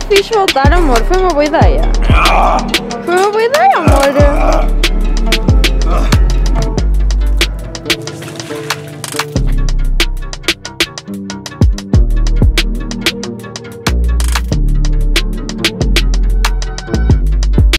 fixo botaron morfemo boa ideia.